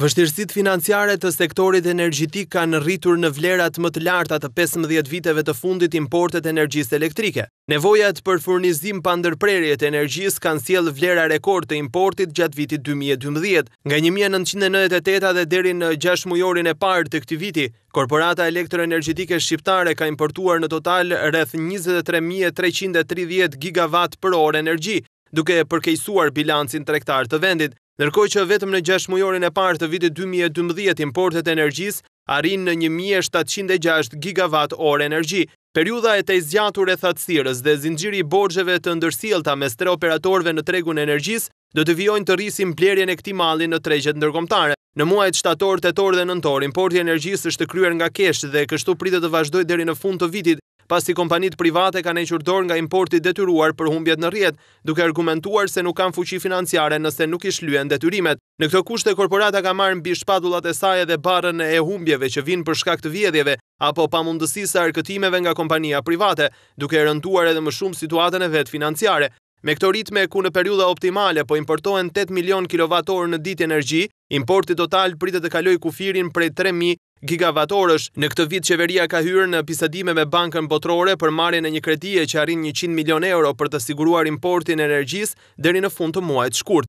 Vështirësitë financiare të sektorit energjetik kanë rritur në vlerat më të larta të 15 viteve të fundit importet e energjisë elektrike. Nevojat për furnizim pa ndërprerje të energjisë kanë sjellë vlera rekord të importit gjatë vitit 2012. Nga 1998 dhe deri në 6 mujorin e parë të këtij viti, Korporata Elektroenergjitike Shqiptare ka importuar në total rreth 23.330 gigawatt për orë energji, duke përkeqësuar bilancin tregtar të vendit, ndërkohë që vetëm në gjashtëmujorin e parë të vitit dy mijë e dymbëdhjetë importet e energjisë arrijnë në një mijë e shtatëqind e gjashtë gigavatë orë energji. Periudha e tejzgjatur e thatësirës dhe zinxhiri i borxheve të ndërsjellta mes tre operatorëve në tregun e energjisë do të vijojnë të rrisin blerjen e këtij malli në tregjet ndërkombëtare. Në muajt shtator, tetor dhe nëntor, importi i energjisë është kryer nga KESH dhe kështu pritet të vazhdojë deri në fund të vitit, pasi kompanitë private kanë hequr dorë nga importi i detyruar për humbjet në rrjet, duke argumentuar se nuk kanë fuqi financiare nëse nuk u shlyhen detyrimet. Në këto kushte, korporata ka marrë mbi shpatullat e saj edhe barrën e humbjeve që vijnë për shkak të vjedhjeve apo pamundësisë së arkëtimeve nga kompania private, duke e rënduar edhe më shumë situatën e vet financiare. Me këto ritme, ku në periudha optimale po importohen tetë milionë kilovatorë në ditë energji, importi total pritet të kalojë kufirin prej tre mijë gigavatorësh. Në këtë vit qeveria ka hyrë në bisedime me Bankën Botërore për marrjen e një kredie që arrin njëqind milionë euro për të siguruar importin e energjisë deri në fund të muajit shkurt.